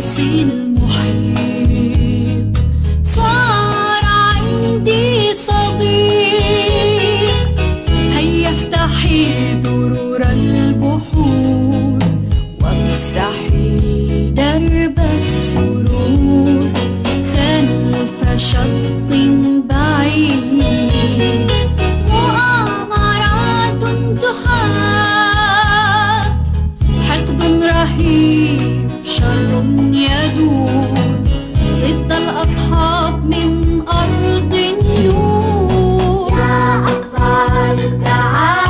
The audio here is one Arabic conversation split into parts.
Sino شط بعيد. مؤامرات تحاك. حقد رهيب شر يدور. ضد الأصحاب من أرض النور. يا أكبر التعالي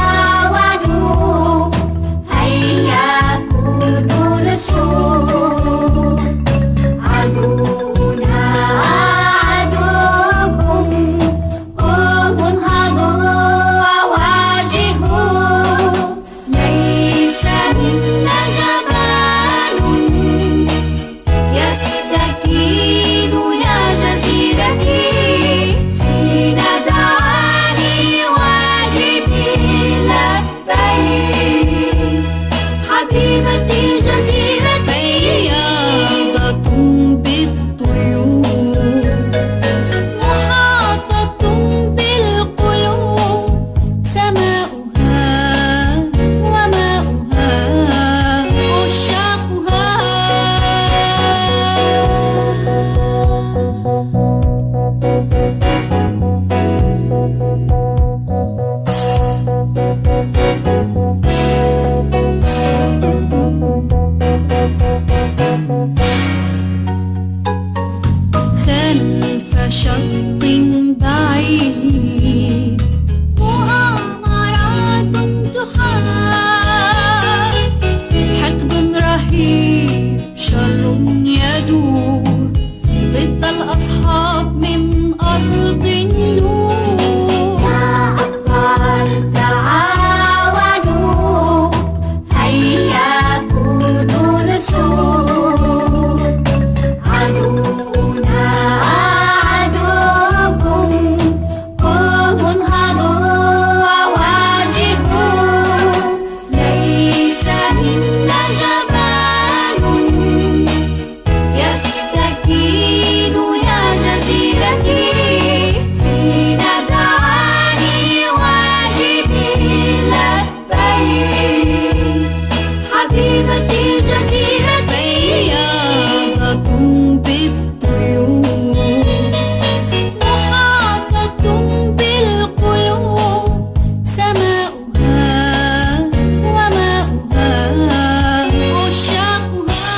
想明白。حبيبتي جزيرتي غياب بالطيور محاطة بالقلوب سماؤها وماؤها عشاقها